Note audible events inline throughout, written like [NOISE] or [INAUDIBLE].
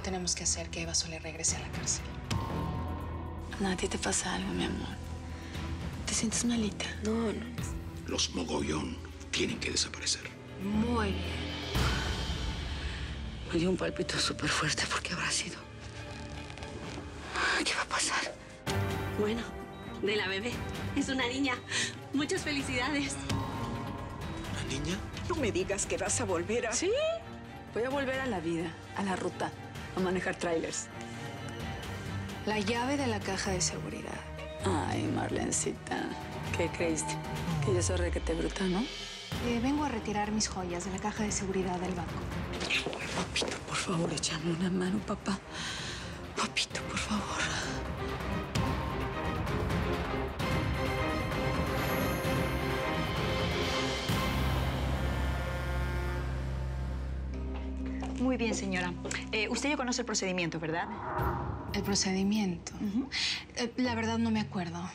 yo tenemos que hacer que Eva Sole regrese a la cárcel. A ti te pasa algo, mi amor. ¿Te sientes malita? No, no. Los mogollón tienen que desaparecer. Muy bien. Me dio un palpito súper fuerte. ¿Por qué habrá sido? ¿Qué va a pasar? Bueno, de la bebé. Es una niña. Muchas felicidades. ¿Una niña? No me digas que vas a volver a... Sí. Voy a volver a la vida, a la ruta, a manejar trailers. La llave de la caja de seguridad. Ay, Marlencita, ¿qué creíste? Que yo soy requete bruta, ¿no? Eh, vengo a retirar mis joyas de la caja de seguridad del banco. Papito, por favor, échame una mano, papá. Papito, por favor. Muy bien, señora. Eh, usted ya conoce el procedimiento, ¿verdad? El procedimiento. Eh, la verdad no me acuerdo.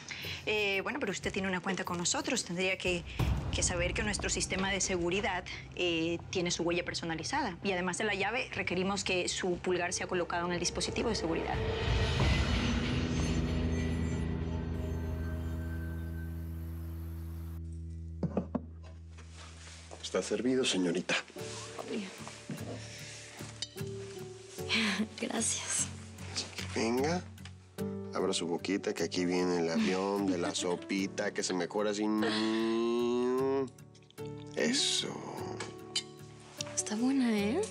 Eh, bueno, pero usted tiene una cuenta con nosotros. Tendría que, que saber que nuestro sistema de seguridad eh, tiene su huella personalizada. Y además de la llave, requerimos que su pulgar sea colocado en el dispositivo de seguridad. Está servido, señorita. Gracias. Venga, abra su boquita, que aquí viene el avión de la sopita, que se mejora así. Mm. Eso. Está buena, ¿eh?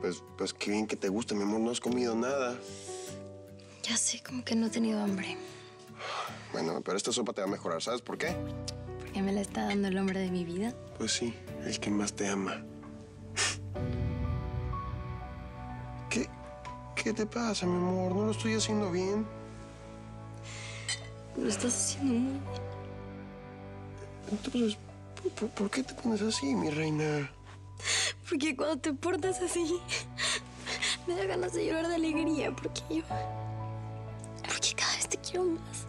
Pues, pues qué bien que te gusta, mi amor. No has comido nada. Ya sé, como que no he tenido hambre. Bueno, pero esta sopa te va a mejorar. ¿Sabes por qué? Porque me la está dando el hombre de mi vida. Pues sí, el que más te ama. Qué te pasa, mi amor? ¿No lo estoy haciendo bien? Lo estás haciendo muy bien. Entonces, ¿por, por- por qué te pones así, mi reina? Porque cuando te portas así, me da ganas de llorar de alegría. Porque yo. Porque cada vez te quiero más.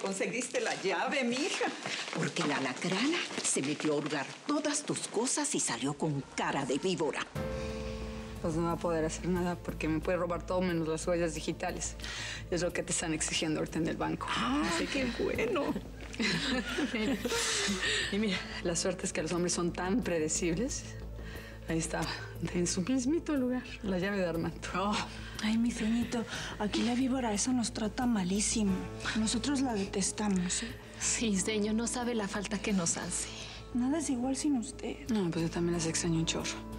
Conseguiste la llave, mija. Porque la lacrana se metió a hurgar todas tus cosas y salió con cara de víbora. Pues no va a poder hacer nada porque me puede robar todo menos las huellas digitales. Es lo que te están exigiendo ahorita en el banco. Así que bueno. [LAUGHS] Y mira, la suerte es que los hombres son tan predecibles. Ahí estaba, en su mismito lugar, la llave de Armando. Ay, mi finito, aquí la víbora eso nos trata malísimo. Nosotros la detestamos. ¿eh? Sí, señor, no sabe la falta que nos hace. Nada es igual sin usted. No, pues yo también las extraño un chorro.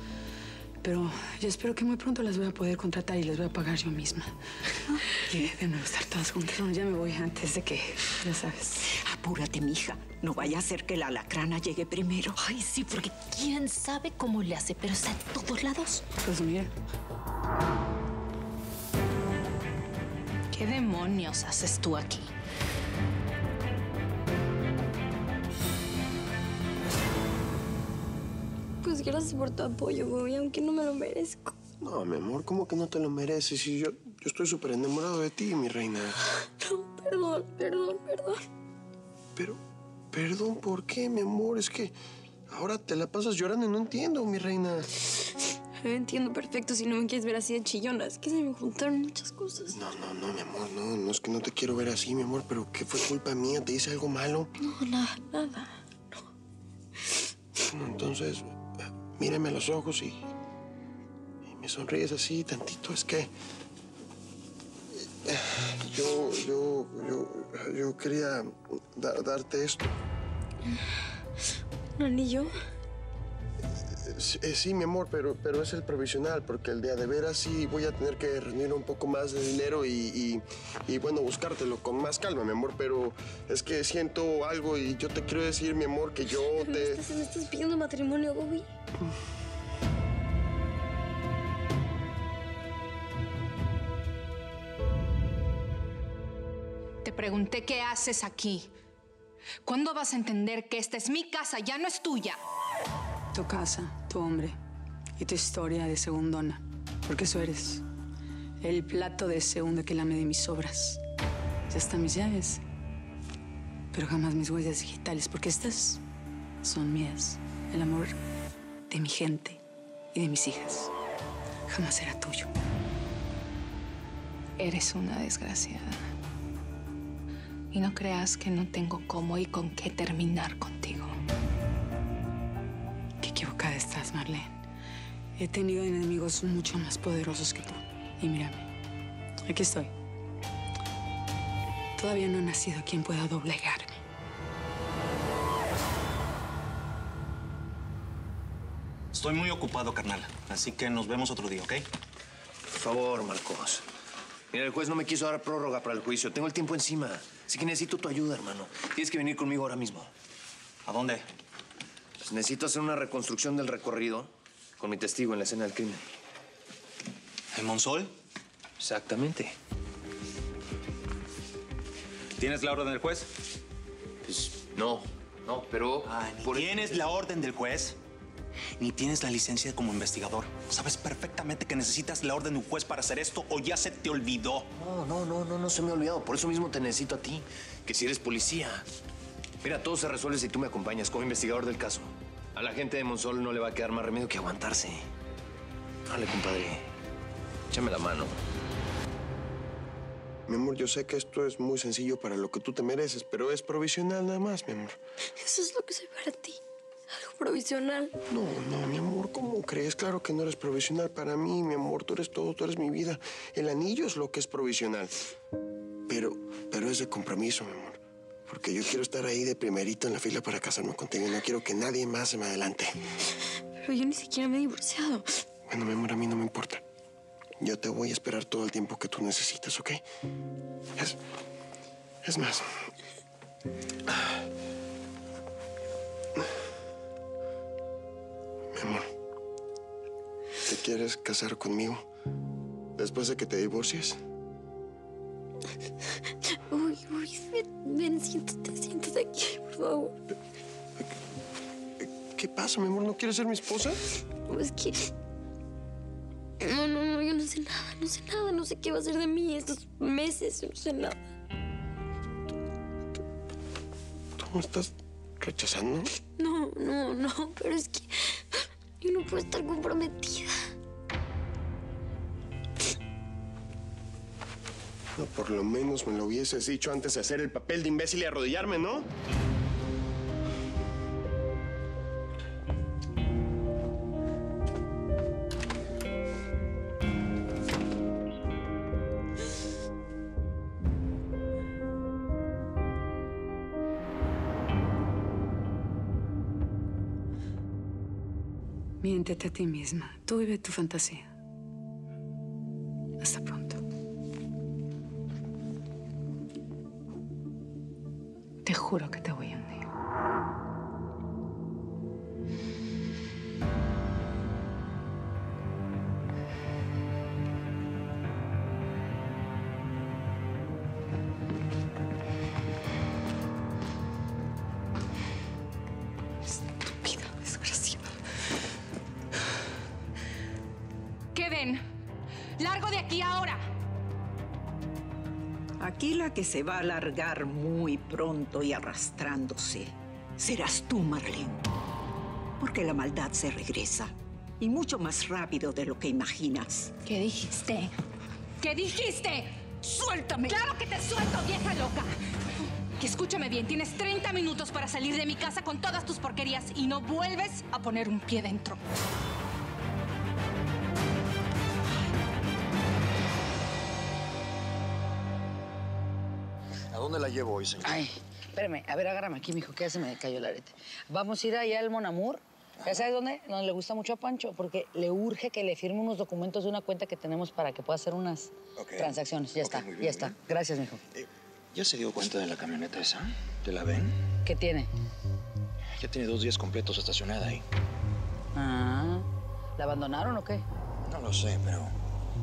Pero yo espero que muy pronto las voy a poder contratar y las voy a pagar yo misma. [LAUGHS] Y de nuevo estar todas juntas. Bueno, ya me voy antes de que, ya sabes. Apúrate, mija. No vaya a ser que la lacrana llegue primero. Ay, sí, porque quién sabe cómo le hace, pero está en todos lados. Pues mira, ¿Qué demonios haces tú aquí? Pues gracias por tu apoyo, güey, aunque no me lo merezco. No, mi amor, ¿cómo que no te lo mereces? Si yo, yo estoy súper enamorado de ti, mi reina. No, perdón, perdón, perdón. Pero, perdón, ¿por qué, mi amor? Es que ahora te la pasas llorando y no entiendo, mi reina. Yo entiendo perfecto si no me quieres ver así de chillona. Es que se me juntaron muchas cosas. No, no, no, mi amor, no, no es que no te quiero ver así, mi amor, pero ¿qué fue culpa mía? ¿Te hice algo malo? No, nada, nada. Bueno, entonces, mírame a los ojos y, y me sonríes así tantito. Es que eh, yo, yo, yo, yo quería da- darte esto. ¿Un anillo? Sí, eh, sí, mi amor, pero, pero es el provisional, porque el día de veras sí voy a tener que reunir un poco más de dinero y, y- y, bueno, buscártelo con más calma, mi amor, pero es que siento algo y yo te quiero decir, mi amor, que yo ¿Me te... estás, me estás pidiendo matrimonio, Bobby? Te pregunté qué haces aquí. ¿Cuándo vas a entender que esta es mi casa, ya no es tuya? tu casa, tu hombre y tu historia de segundona. Porque eso eres. El plato de segundo que lame de mis obras. Ya están mis llaves. pero jamás mis huellas digitales, porque estas son mías. El amor de mi gente y de mis hijas jamás será tuyo. Eres una desgraciada. Y no creas que no tengo cómo y con qué terminar contigo. Qué equivocada estás, Marlene. He tenido enemigos mucho más poderosos que tú. Y mírame, aquí estoy. Todavía no ha nacido quien pueda doblegarme. Estoy muy ocupado, carnal. Así que nos vemos otro día, ¿ok? Por favor, Marcos. Mira, el juez no me quiso dar prórroga para el juicio. Tengo el tiempo encima. Así que necesito tu ayuda, hermano. Tienes que venir conmigo ahora mismo. ¿A dónde? Pues necesito hacer una reconstrucción del recorrido con mi testigo en la escena del crimen. ¿En Monsol? Exactamente. ¿Tienes la orden del juez? Pues no, no, pero... Ah, ¿Tienes la orden del juez? Ni tienes la licencia como investigador. Sabes perfectamente que necesitas la orden de un juez para hacer esto o ya se te olvidó. No, no, no, no, no se me ha olvidado. Por eso mismo te necesito a ti, que si eres policía. Mira, todo se resuelve si tú me acompañas como investigador del caso. A la gente de Monsol no le va a quedar más remedio que aguantarse. Dale, compadre. Échame la mano. Mi amor, yo sé que esto es muy sencillo para lo que tú te mereces, pero es provisional nada más, mi amor. Eso es lo que soy para ti. Provisional. No, no, mi amor, ¿cómo crees? Claro que no eres provisional para mí, mi amor. Tú eres todo, tú eres mi vida. El anillo es lo que es provisional. Pero, pero es de compromiso, mi amor. Porque yo quiero estar ahí de primerito en la fila para casarme contigo. y No quiero que nadie más se me adelante. Pero yo ni siquiera me he divorciado. Bueno, mi amor, a mí no me importa. Yo te voy a esperar todo el tiempo que tú necesites, ¿ok? Es, es más. Mi amor, ¿te quieres casar conmigo después de que te divorcies? Uy, uy, ven, ven, siéntate, siéntate aquí, por favor. ¿Qué pasa, mi amor? ¿No quieres ser mi esposa? No, es que... No, no, no, yo no sé nada, no sé nada, no sé qué va a ser de mí estos meses, yo no sé nada. ¿Tú me estás rechazando? No, no, no, pero es que yo no puedo estar comprometida. No, por lo menos me lo hubieses dicho antes de hacer el papel de imbécil y arrodillarme, ¿no? Miéntete a ti misma. Tú vive tu fantasía. ¡Largo de aquí ahora! Aquí la que se va a alargar muy pronto y arrastrándose serás tú, Marlene. Porque la maldad se regresa. Y mucho más rápido de lo que imaginas. ¿Qué dijiste? ¿Qué dijiste? ¡Suéltame! ¡Claro que te suelto, vieja loca! Que escúchame bien, tienes 30 minutos para salir de mi casa con todas tus porquerías y no vuelves a poner un pie dentro. Dónde la llevo hoy, señor? Ay, espérame, a ver, agárrame aquí, mijo, que ya se me cayó el arete. Vamos a ir allá al Monamur. ¿Ya sabes dónde? Donde le gusta mucho a Pancho, porque le urge que le firme unos documentos de una cuenta que tenemos para que pueda hacer unas transacciones. Ya está, bien, ya está. bien. Gracias, mijo. ¿Ya se dio cuenta de la camioneta esa? ¿De la ven? ¿Qué tiene? Ya tiene dos días completos estacionada ahí. Ah, ¿la abandonaron o qué? No lo sé, pero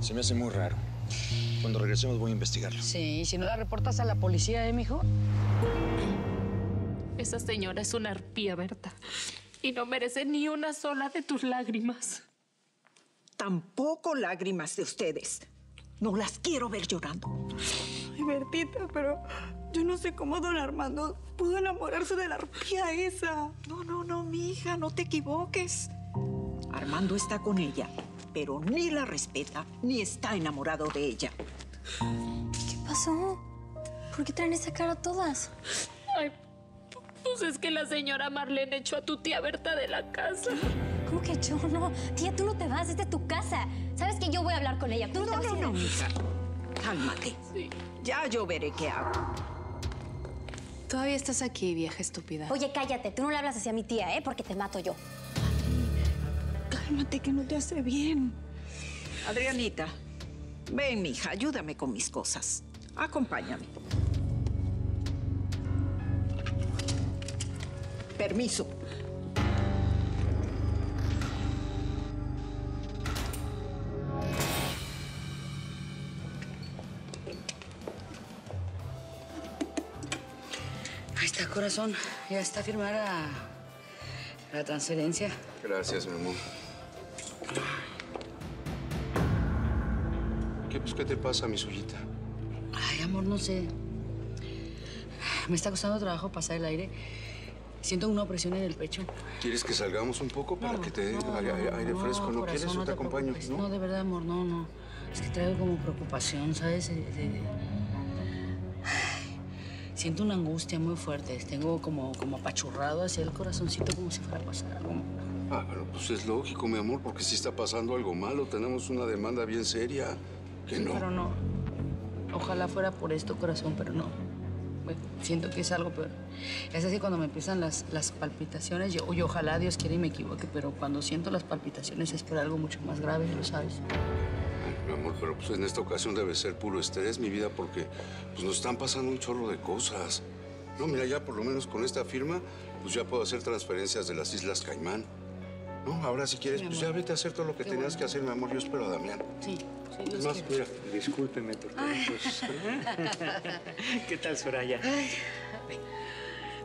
se me hace muy raro. Cuando regresemos voy a investigarlo. Sí, si no la reportas a la policía, ¿eh, mijo? Esa señora es una arpía, Berta. Y no merece ni una sola de tus lágrimas. Tampoco lágrimas de ustedes. No las quiero ver llorando. Ay, Bertita, pero Yo no sé cómo don Armando pudo enamorarse de la arpía esa. No, no, no, mi hija, no te equivoques. Armando está con ella, pero ni la respeta ni está enamorado de ella. ¿Qué pasó? ¿Por qué traen esa cara todas? Ay, pues es que la señora Marlene echó a tu tía Berta de la casa. ¿Cómo que yo no? Tía, tú no te vas, esta es tu casa. ¿Sabes que yo voy a hablar con ella? Tú no, te vas a ir. No, mija, cálmate. Ya yo veré qué hago. Todavía estás aquí, vieja estúpida. Oye, cállate. Tú no le hablas así a mi tía, ¿eh? Porque te mato yo. Cálmate, que no te hace bien. Adrianita, ven, mija, ayúdame con mis cosas. Acompáñame. Permiso. Ahí está, corazón. Ya está firmada la transferencia. Gracias, mi amor. ¿Qué, pues, ¿Qué te pasa, mi suyita? Ay, amor, no sé. Me está costando trabajo pasar el aire. Siento una opresión en el pecho. ¿Quieres que salgamos un poco para que te dé aire, aire- aire fresco? ¿No, corazón, quieres o te, te acompaño? ¿No? No, de verdad, amor, no, no. Es que traigo como preocupación, ¿sabes? De- Ay, Siento una angustia muy fuerte. Tengo como, como apachurrado hacia el corazoncito como si fuera a pasar algo. Ah, bueno, pues es lógico, mi amor, porque si está pasando algo malo, tenemos una demanda bien seria. Que no. Pero no. Ojalá fuera por esto, corazón, pero no. Bueno, siento que es algo peor. Es así cuando me empiezan las, las palpitaciones. Yo, y ojalá Dios quiera y me equivoque, pero cuando siento las palpitaciones es por algo mucho más grave, lo sabes. Ay, mi amor, pero pues en esta ocasión debe ser puro estrés, mi vida, porque pues nos están pasando un chorro de cosas. No, mira, ya por lo menos con esta firma, pues ya puedo hacer transferencias de las Islas Caimán. No, ahora si quieres, Sí, pues ya vete a hacer todo lo que Qué tenías bueno. que hacer, mi amor. Yo espero a Damián. Sí, sí, Dios más, mira, Discúlpeme, tortuguitos. [LAUGHS] ¿Qué tal, Soraya?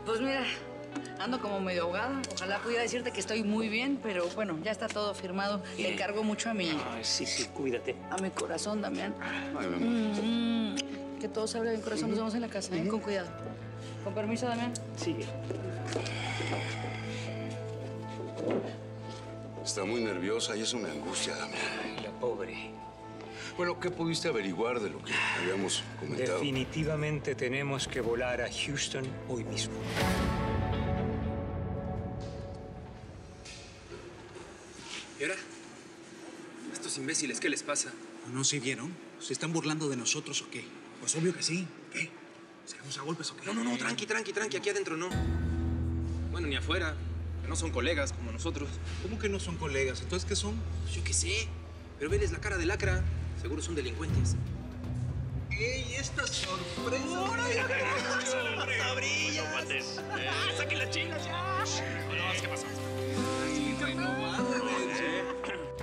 Pues mira, ando como medio ahogada. Ojalá pudiera decirte que estoy muy bien, pero bueno, ya está todo firmado. Le encargo mucho a mi, Ay, sí, sí, cuídate. a mi corazón, Damián. Ay, mi amor. Mm, que todo salga bien, corazón. Nos vemos en la casa, ¿eh? Con cuidado. Con permiso, Damián. Sigue. Está muy nerviosa y eso me angustia, Damián. Ay, la pobre. Bueno, ¿qué pudiste averiguar de lo que habíamos comentado? Definitivamente tenemos que volar a Houston hoy mismo. ¿Y ahora? Estos imbéciles, ¿qué les pasa? ¿No se vieron? ¿Se están burlando de nosotros o qué? Pues obvio que sí. ¿Qué? ¿Seremos a golpes o qué? No, no, no, tranqui, tranqui, tranqui, aquí adentro no. Bueno, ni afuera. No son colegas como nosotros. ¿Cómo que no son colegas? ¿Entonces qué son? Pues yo qué sé. Pero veles la cara de lacra. Seguro son delincuentes. ¡Ey, esta sorpresa! ¡Sabrillas! ¡Saquen las chingas ya! ¿Qué pasó?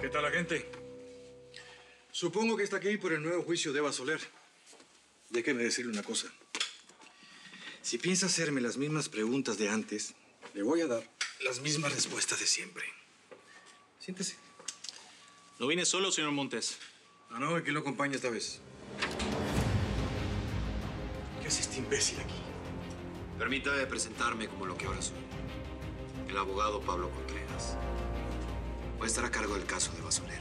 ¿Qué tal la gente? Supongo que está aquí por el nuevo juicio de Eva Soler. Déjeme decirle una cosa. Si piensa hacerme las mismas preguntas de antes, le voy a dar las mismas respuestas de siempre. Siéntese. ¿No viene solo, señor Montes? No, no, ¿quién lo acompaña esta vez? ¿Qué hace este imbécil aquí? Permítame presentarme como lo que ahora soy. El abogado Pablo Contreras. Voy a estar a cargo del caso de Basoler.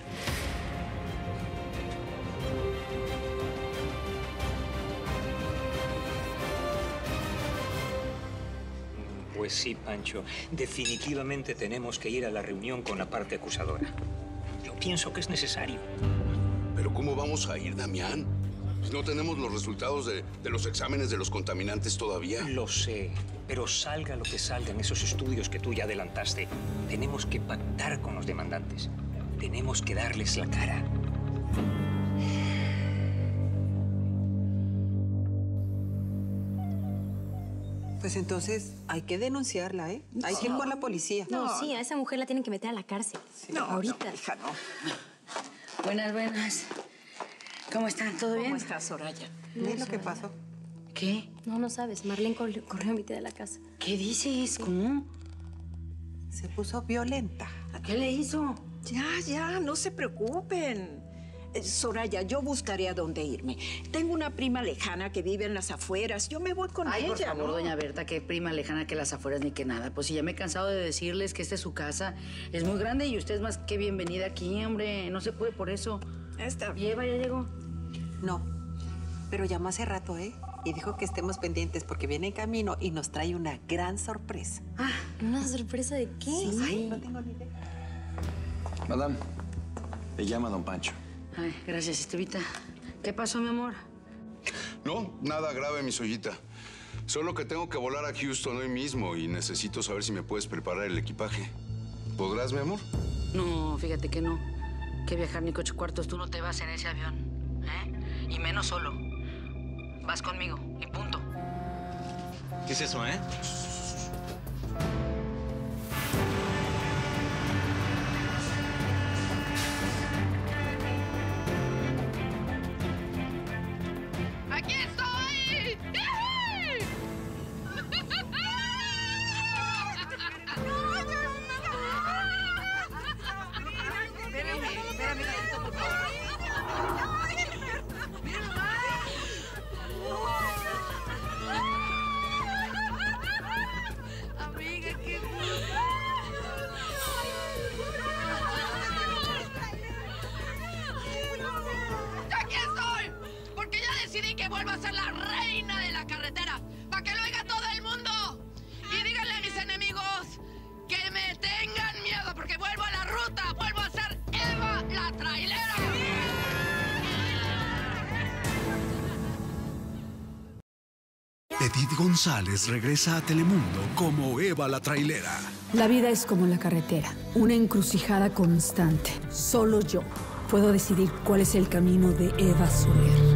Pues sí, Pancho. Definitivamente tenemos que ir a la reunión con la parte acusadora. Yo pienso que es necesario. ¿Pero cómo vamos a ir, Damián? Pues no tenemos los resultados de, de los exámenes de los contaminantes todavía. Lo sé, pero salga lo que salga en esos estudios que tú ya adelantaste. Tenemos que pactar con los demandantes. Tenemos que darles la cara. Pues entonces hay que denunciarla, ¿eh? Hay que ir con la policía. No, sí, a esa mujer la tienen que meter a la cárcel. No, ahorita. hija, no. Buenas, buenas. ¿Cómo están? ¿Todo bien? ¿Cómo estás, Soraya? ¿Qué es lo que pasó? ¿Qué? No, no sabes. Marlene corrió, corrió a mi tía de la casa. ¿Qué dices? ¿Cómo? Se puso violenta. ¿A qué le hizo? Ya, ya, no se preocupen. Eh, Soraya, yo buscaré a dónde irme. Tengo una prima lejana que vive en las afueras. Yo me voy con Ay, ella. por favor, ¿no? doña Berta, qué prima lejana que las afueras ni que nada. Pues si ya me he cansado de decirles que esta es su casa. Es muy grande y usted es más que bienvenida aquí, hombre. No se puede por eso. Está bien. Eva, ya llegó. No, pero llamó hace rato, ¿eh? Y dijo que estemos pendientes porque viene en camino y nos trae una gran sorpresa. Ah, ¿una sorpresa de qué? Sí, Ay, no tengo ni idea. Madame, le llama don Pancho. Ay, gracias, Estevita. ¿Qué pasó, mi amor? No, nada grave, mi soyita. Solo que tengo que volar a Houston hoy mismo y necesito saber si me puedes preparar el equipaje. ¿Podrás, mi amor? No, fíjate que no. Que viajar ni coche cuartos, tú no te vas en ese avión. ¿Eh? Y menos solo. Vas conmigo y punto. ¿Qué es eso, eh? La reina de la carretera. Para que lo oiga todo el mundo. Y díganle a mis enemigos que me tengan miedo. Porque vuelvo a la ruta. Vuelvo a ser Eva la trailera. Edith González regresa a Telemundo como Eva la trailera. La vida es como la carretera, una encrucijada constante. Solo yo puedo decidir cuál es el camino de Eva Soler.